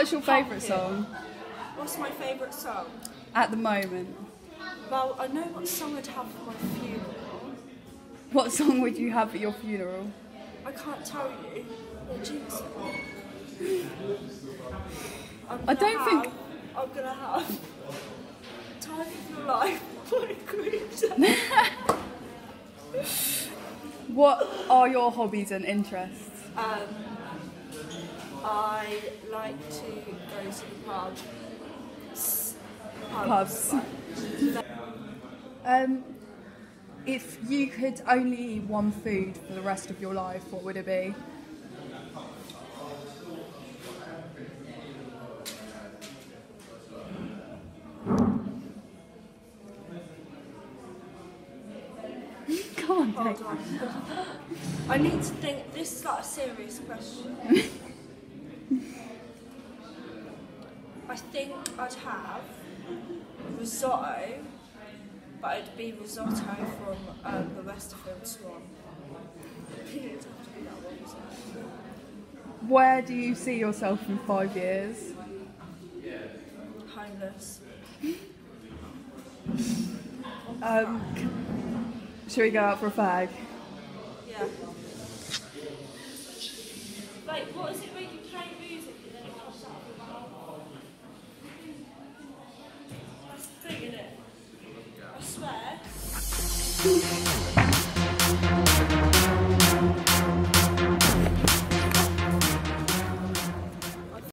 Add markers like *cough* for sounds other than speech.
What's your favourite song What's my favourite song? at the moment? Well, I know what song I'd have for my funeral. What song would you have at your funeral? I can't tell you. You're jinxing it. I'm I don't think- I'm gonna have time of your life *laughs* What are your hobbies and interests? Um, I like to go to the pub. Pubs. Um, if you could only eat one food for the rest of your life, what would it be? Hold take on. I need to think. This is like a serious question. *laughs* I think I'd have risotto, but it'd be risotto from um, the Westerfield Swan. It'd have to be that one, so. Where do you see yourself in five years? Homeless. Um, should we go out for a fag? Yeah. Like, what is it I swear.